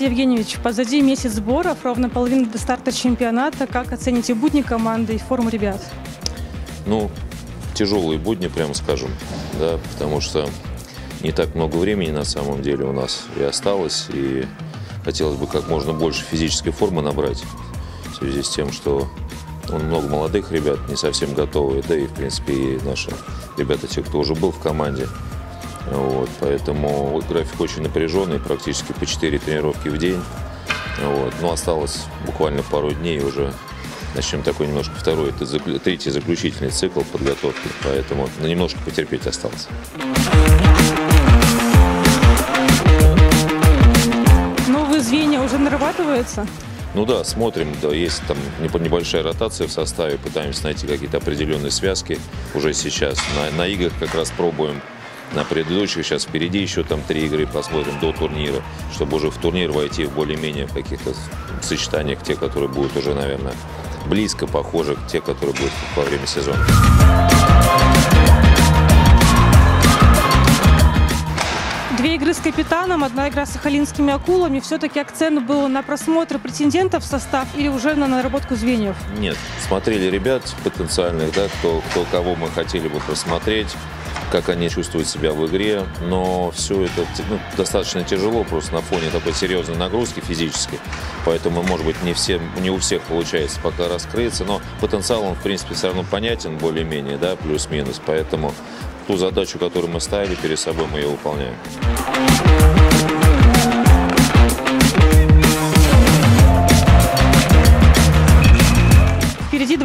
Василий Евгеньевич, позади месяц сборов, ровно половина до старта чемпионата. Как оцените будни команды и форму ребят? Ну, тяжелые будни, прямо скажем, да, потому что не так много времени на самом деле у нас и осталось, и хотелось бы как можно больше физической формы набрать в связи с тем, что много молодых ребят, не совсем готовые, да и, в принципе, и наши ребята, те, кто уже был в команде. Вот, поэтому график очень напряженный, практически по 4 тренировки в день. Вот, но осталось буквально пару дней уже начнем такой немножко второй, это третий заключительный цикл подготовки, поэтому ну, немножко потерпеть осталось. Новые звенья уже нарабатываются? Ну да, смотрим, да, есть там небольшая ротация в составе, пытаемся найти какие-то определенные связки уже сейчас. На, на играх как раз пробуем на предыдущих. Сейчас впереди еще там три игры посмотрим до турнира, чтобы уже в турнир войти в более-менее в каких-то сочетаниях, те, которые будут уже, наверное, близко похожи к те, которые будут во время сезона. Две игры с капитаном, одна игра с сахалинскими акулами. Все-таки акцент был на просмотр претендентов в состав или уже на наработку звеньев? Нет, смотрели ребят потенциальных, да, кто, кто кого мы хотели бы просмотреть как они чувствуют себя в игре, но все это ну, достаточно тяжело просто на фоне такой серьезной нагрузки физической, поэтому, может быть, не, все, не у всех получается пока раскрыться, но потенциал он, в принципе, все равно понятен более-менее, да, плюс-минус, поэтому ту задачу, которую мы ставили перед собой, мы ее выполняем.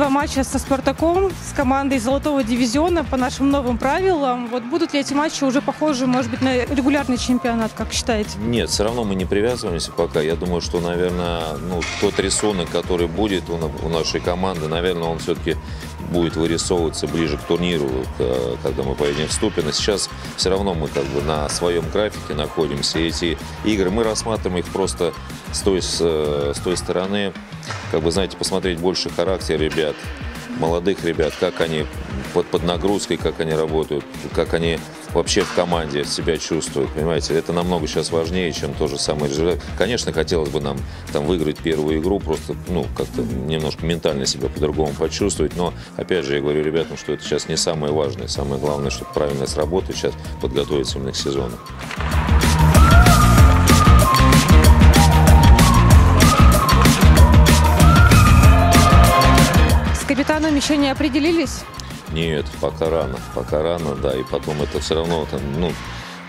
Два матча со «Спартаком», с командой «Золотого дивизиона» по нашим новым правилам. Вот будут ли эти матчи уже похожи, может быть, на регулярный чемпионат, как считаете? Нет, все равно мы не привязываемся пока. Я думаю, что, наверное, ну, тот рисунок, который будет у, нашей команды, наверное, он все-таки будет вырисовываться ближе к турниру, когда мы поедем в Ступино. Сейчас все равно мы как бы на своем графике находимся. Эти игры, мы рассматриваем их просто с той, с, с той стороны, как бы, знаете, посмотреть больше характер ребят, молодых ребят, как они под, под нагрузкой, как они работают, как они вообще в команде себя чувствуют, понимаете, это намного сейчас важнее, чем то же самое результат. Конечно, хотелось бы нам там выиграть первую игру, просто, ну, как-то немножко ментально себя по-другому почувствовать, но, опять же, я говорю ребятам, что это сейчас не самое важное, самое главное, чтобы правильно сработать, сейчас подготовиться именно к сезону. Капитаном еще не определились? Нет, пока рано, пока рано, да, и потом это все равно, там, ну,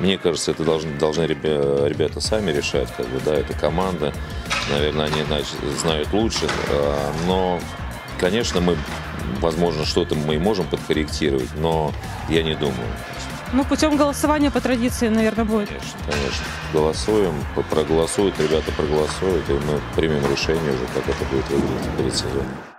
мне кажется, это должны, должны ребята сами решать, как бы, да, это команда, наверное, они значит, знают лучше, а, но, конечно, мы, возможно, что-то мы и можем подкорректировать, но я не думаю. Ну, путем голосования по традиции, наверное, будет. Конечно, конечно. Голосуем, проголосуют, ребята проголосуют, и мы примем решение уже, как это будет выглядеть перед сезоном.